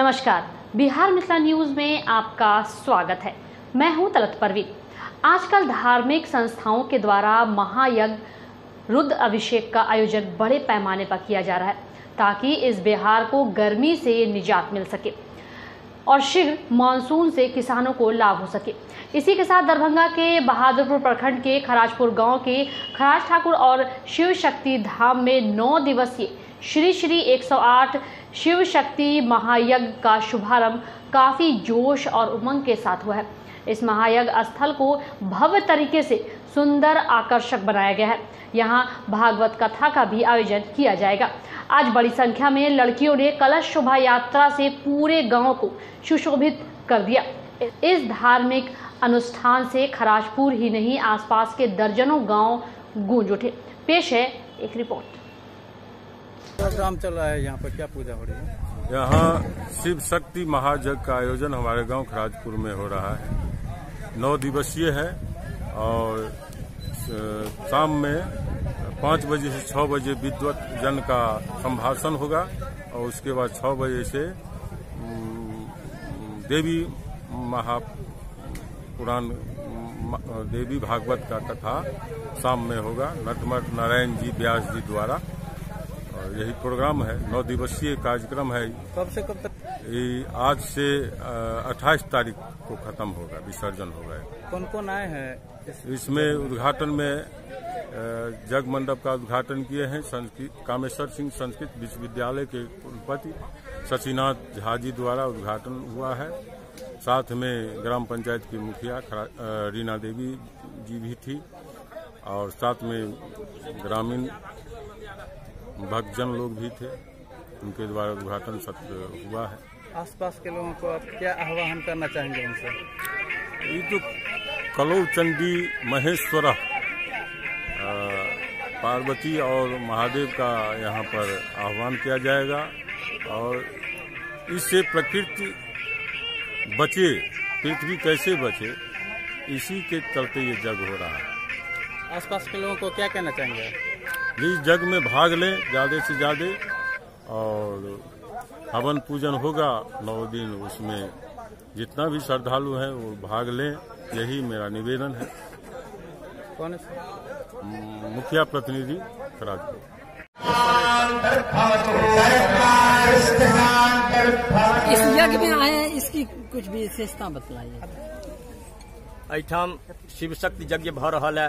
नमस्कार। बिहार मिथिला न्यूज़ में आपका स्वागत है। मैं हूँ तलत परवीन। आजकल धार्मिक संस्थाओं के द्वारा महायज्ञ, रुद्र अभिषेक का आयोजन बड़े पैमाने पर किया जा रहा है, ताकि इस बिहार को गर्मी से निजात मिल सके और शीघ्र मानसून से किसानों को लाभ हो सके। इसी के साथ दरभंगा के बहादुरपुर प्रखंड के खराजपुर गाँव के खराज ठाकुर और शिव शक्ति धाम में नौ दिवसीय श्री श्री 108 शिव शक्ति महायज्ञ का शुभारंभ काफ़ी जोश और उमंग के साथ हुआ है। इस महायज्ञ स्थल को भव्य तरीके से सुंदर आकर्षक बनाया गया है। यहाँ भागवत कथा का भी आयोजन किया जाएगा। आज बड़ी संख्या में लड़कियों ने कलश शोभा यात्रा से पूरे गाँव को सुशोभित कर दिया। इस धार्मिक अनुष्ठान से खराजपुर ही नहीं, आसपास के दर्जनों गाँव गूंज उठे। पेश है एक रिपोर्ट। प्रोग्राम चल रहा है, यहाँ पर क्या पूजा हो रही है? यहाँ शिव शक्ति महाजग का आयोजन हमारे गाँव खराजपुर में हो रहा है। नौ दिवसीय है और शाम में पाँच बजे से छः बजे विद्वत जन का संभाषण होगा और उसके बाद छः बजे से देवी महा, पुराण देवी भागवत का कथा शाम में होगा। नटमट नारायण जी व्यास जी द्वारा यही प्रोग्राम है नौ दिवसीय कार्यक्रम है। कब से कब तक? ये आज से अट्ठाईस तारीख को खत्म होगा विसर्जन होगा। कौन कौन आए हैं? इस इसमें उद्घाटन में जग मंडप का उद्घाटन किए हैं संस्कृत कामेश्वर सिंह संस्कृत विश्वविद्यालय के कुलपति शशिनाथ झा जी द्वारा उद्घाटन हुआ है। साथ में ग्राम पंचायत की मुखिया रीना देवी जी भी थी और साथ में ग्रामीण भक्तजन लोग भी थे। उनके द्वारा उद्घाटन सत्र हुआ है। आसपास के लोगों को आप क्या आह्वान करना चाहेंगे उनसे? ये तो कलौ चंडी महेश्वर पार्वती और महादेव का यहाँ पर आह्वान किया जाएगा और इससे प्रकृति बचे पृथ्वी कैसे बचे इसी के चलते ये जग हो रहा है। आसपास के लोगों को क्या कहना चाहेंगे? इस जग में भाग लें ज़्यादा से ज़्यादा और हवन पूजन होगा नौ दिन उसमें जितना भी श्रद्धालु हैं वो भाग लें यही मेरा निवेदन है। कौन है मुखिया प्रतिनिधि खराजपुर इस यज्ञ में आए हैं इसकी कुछ भी विशेषता बतलाइए। एहिठाम शिव शक्ति यज्ञ भ रहा है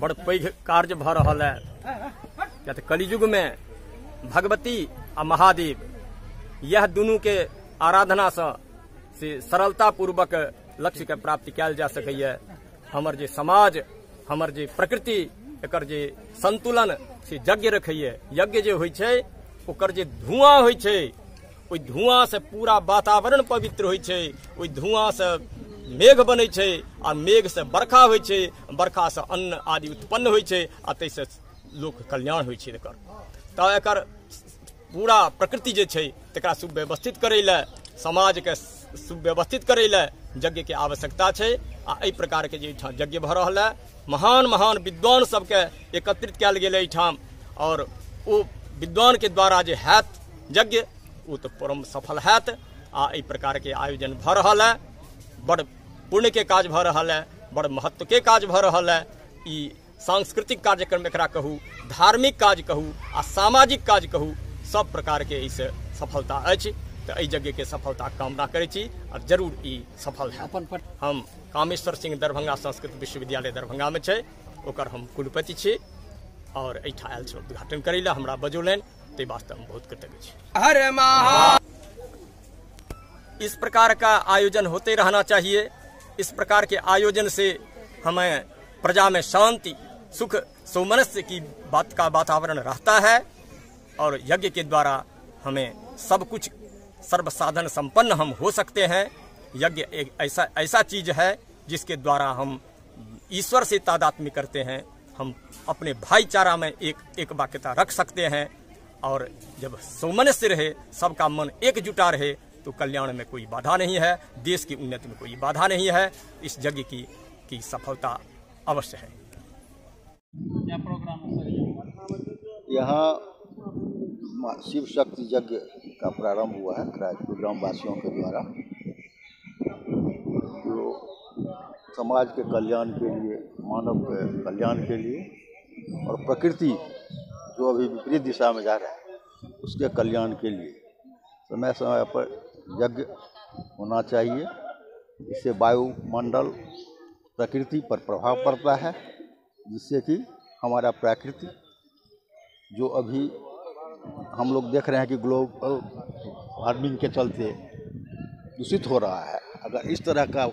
बड़ पैघ कार्य भ रहा है। तऽ कलियुग में भगवती आ महादेव, यह दुनू के आराधना सँ से सरलता पूर्वक लक्ष्य के प्राप्ति कयल जा सकैए हमर जे समाज, हमर जे प्रकृति, एकर जे संतुलन से यज्ञ रखैए यज्ञ जे होइ ओकर जे धुआँ ओहि धुआँ से पूरा वातावरण पवित्र ओहि धुआँ से मेघ बनै आ मेघ से बरखा होइ छै। बरखा से अन्न आदि उत्पन्न होइ छै, आ लोक कल्याण छै एकर। पूरा प्रकृति जे छै, तकरा सुव्यवस्थित करै लए, समाजके सुव्यवस्थित करै लए यज्ञके आवश्यकता छै, आ जे एहिठाम यज्ञ भऽ रहल है महान महान विद्वान सबके एकत्रित कयल गेल और ओ विद्वान के द्वारा जे हैत यज्ञ, ओ तऽ परम सफल हैत, आ एहि प्रकारके आयोजन भऽ रहल है बड़ पुण्यके काज भऽ रहल है बड़ महत्वके काज भऽ रहल है सांस्कृतिक कार्यक्रम एकरा कहू धार्मिक काज कहू आ सामाजिक काज कहू सब प्रकार प्रकारके एहिसँ सफलता अछि। तऽ एहि यज्ञके सफलता कामना करै छी आ ज़रूर ई सफल है अपन पर। हम कामेश्वर सिंह दरभंगा संस्कृत विश्वविद्यालय दरभंगामे छै ओकर हम कुलपति छी और एहिठाम आयल छलहुँ उद्घाटन करै लए हमरा बजौलनि ताहि वास्ते हम बहुत कृतज्ञ छी। इस प्रकार का आयोजन होते रहना चाहिए। इस प्रकार के आयोजन से हमें प्रजा में शांति सुख सौमनस्य की बात का वातावरण रहता है और यज्ञ के द्वारा हमें सब कुछ सर्व साधन संपन्न हम हो सकते हैं। यज्ञ एक ऐसा ऐसा चीज़ है जिसके द्वारा हम ईश्वर से तादात्म्य करते हैं। हम अपने भाईचारा में एक एक वाक्यता रख सकते हैं और जब सौमनस्य रहे, सबका मन एकजुटा रहे तो कल्याण में कोई बाधा नहीं है, देश की उन्नति में कोई बाधा नहीं है। इस यज्ञ की की सफलता अवश्य है। यहाँ शिव शक्ति यज्ञ का प्रारंभ हुआ है, राजपुर ग्रामवासियों के द्वारा। जो समाज के कल्याण के लिए, मानव के कल्याण के लिए और प्रकृति जो अभी विपरीत दिशा में जा रहा है, उसके कल्याण के लिए समय समय पर यज्ञ होना चाहिए। इससे वायुमंडल प्रकृति पर प्रभाव पड़ता है। जिससे कि हमारा प्राकृतिक जो अभी हम लोग देख रहे हैं कि ग्लोबल वार्मिंग के चलते दूषित हो रहा है। अगर इस तरह का,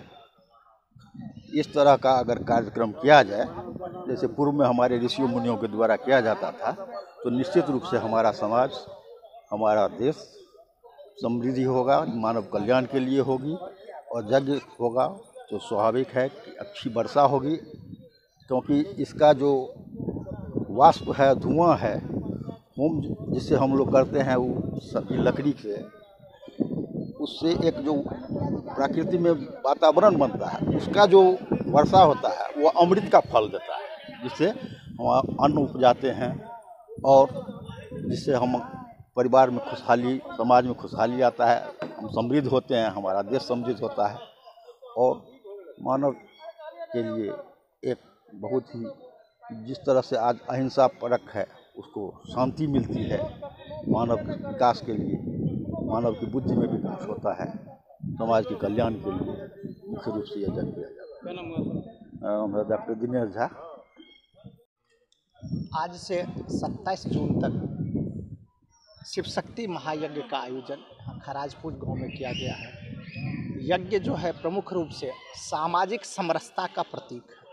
इस तरह का अगर कार्यक्रम किया जाए, जैसे पूर्व में हमारे ऋषियों मुनियों के द्वारा किया जाता था तो निश्चित रूप से हमारा समाज, हमारा देश समृद्धि होगा, मानव कल्याण के लिए होगी, और यज्ञ होगा तो स्वाभाविक है कि अच्छी वर्षा होगी क्योंकि इसका जो वाष्प है, धुआँ है, होम जिससे हम लोग करते हैं, वो सभी लकड़ी से उससे एक जो प्रकृति में वातावरण बनता है, उसका जो वर्षा होता है, वो अमृत का फल देता है जिससे हम अन्न उपजाते हैं और जिससे हम परिवार में खुशहाली, समाज में खुशहाली आता है। हम समृद्ध होते हैं, हमारा देश समृद्ध होता है और मानव के लिए एक बहुत ही जिस तरह से आज अहिंसा परक है उसको शांति मिलती है मानव के विकास के लिए मानव की बुद्धि में विकास होता है समाज के कल्याण के लिए मुख्य रूप से यह जग किया जाता है। डॉक्टर दिनेश झा। आज से 27 जून तक शिव शक्ति महायज्ञ का आयोजन खराजपुर गाँव में किया गया है। यज्ञ जो है प्रमुख रूप से सामाजिक समरसता का प्रतीक है।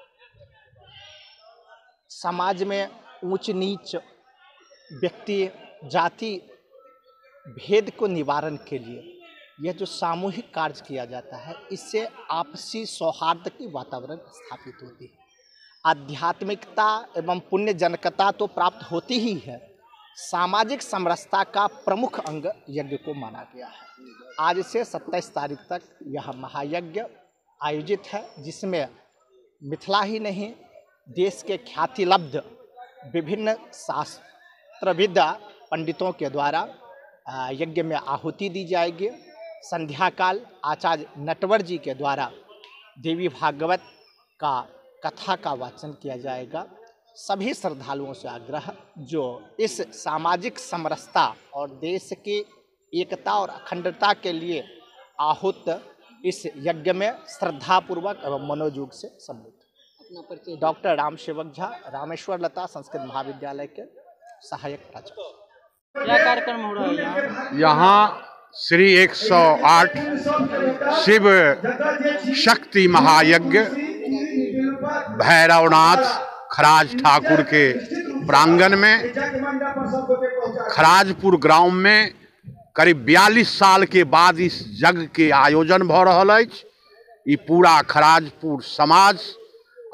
समाज में ऊंच नीच व्यक्ति, जाति, भेद को निवारण के लिए यह जो सामूहिक कार्य किया जाता है, इससे आपसी सौहार्द की वातावरण स्थापित होती है। आध्यात्मिकता एवं पुण्य जनकता तो प्राप्त होती ही है। सामाजिक समरसता का प्रमुख अंग यज्ञ को माना गया है। आज से 27 तारीख तक यह महायज्ञ आयोजित है, जिसमें मिथिला ही नहीं देश के ख्यातिलब्ध विभिन्न शास्त्रविद पंडितों के द्वारा यज्ञ में आहुति दी जाएगी। संध्या काल आचार्य नटवर जी के द्वारा देवी भागवत का कथा का वाचन किया जाएगा। सभी श्रद्धालुओं से आग्रह, जो इस सामाजिक समरसता और देश की एकता और अखंडता के लिए आहूत इस यज्ञ में श्रद्धापूर्वक एवं मनोयोग से सम्मिलित। डॉक्टर राम सेवक झा रामेश्वर लता संस्कृत महाविद्यालय के सहायक प्राचार्य। क्या कार्यक्रम हो रहा है यहाँ? यहाँ श्री 108 शिव शक्ति महायज्ञ भैरवनाथ खराज ठाकुर के प्रांगण में खराजपुर ग्राम में करीब 42 साल के बाद इस यज्ञ के आयोजन भ रहल अछि। ई पूरा खराजपुर समाज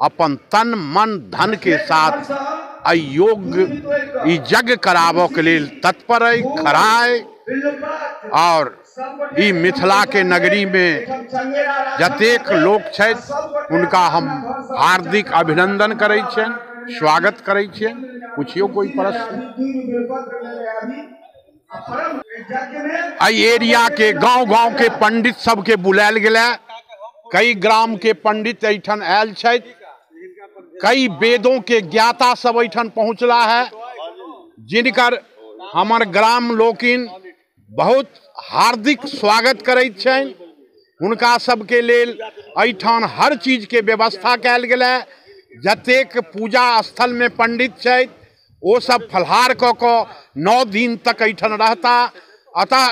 अपन तन मन धन के साथ एहि योग्य ई यज्ञ कराबऽ के लेल तत्पर अइ खड़ा अइ और ई मिथिला के नगरी में जतेक लोग छथि हुनका हम हार्दिक अभिनंदन करै छियनि स्वागत करै छियनि। पूछियो कोई प्रश्न? एहि एरिया के गाँव गाँव के पंडित सबके बुलायल गेलै। कई ग्राम के पंडित एहिठाम आयल छथि। कई वेदों के ज्ञाता सब एहिठाम पहुंचला है, जिनकर हमार ग्राम लोकिन बहुत हार्दिक स्वागत करैत छनि। हुनका सबके लेल एहिठाम हर चीज़ के व्यवस्था कयल गेलै। जतेक पूजा स्थल में पंडित छथि, ओ सब फलहार कऽ दिन तक एहिठाम रहता। अतः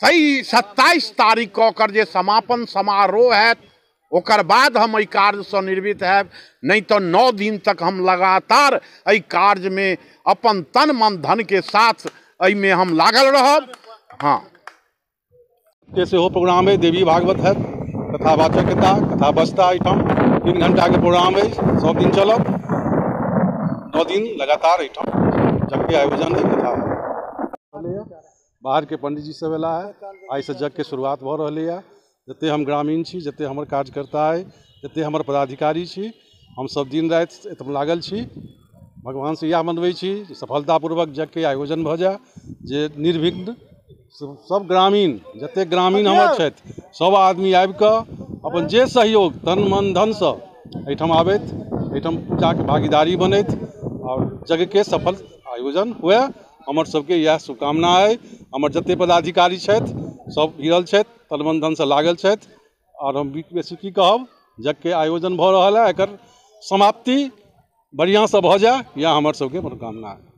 तेईस सत्ताईस तारीख कऽ कर जे समापन समारोह हैत ओकर बाद हम एहि कार्यसँ निर्वृत हैब। नहीं तो नौ दिन तक हम लगातार कार्य में अपन तन, मन, धन के साथ एहिमे हम लागल रहब। हाँ। के सेहो प्रोग्राम है देवी भागवत है कथावाचकता कथा बचता एहिठाम। तीन घंटा के प्रोग्राम है सब दिन चलब नौ दिन लगातार जग के आयोजन है कथा बाहर के पंडित जी सब एला है। से जग के शुरुआत रहलै है जते हम ग्रामीण छी जते हमर कार्यकर्ता अइ जते हमर पदाधिकारी छी हम सब दिन राति एतऽ लागल छी। भगवान से इएह मनबै छी जे सफलतापूर्वक जग के आयोजन भऽ जाय जे निर्विघ्न सब ग्रामीण जतेक ग्रामीण हमर छथि सब आदमी आबि कऽ अपन जे सहयोग तन मन धन धनसँ एहिठाम आबैत एहिठाम पूजाके भागीदारी बनैत आओर यज्ञके सफल आयोजन हुए। हमर सबके इएह शुभकामना अइ। हमर जतेक पदाधिकारी छथि सब भिड़ल छथि मन धनसँ लागल आओर हम बेसी की कहब जगके आयोजन भऽ रहल है एक समाप्ति बढ़िया भऽ भ इएह हमर हमारे मनोकामना अइ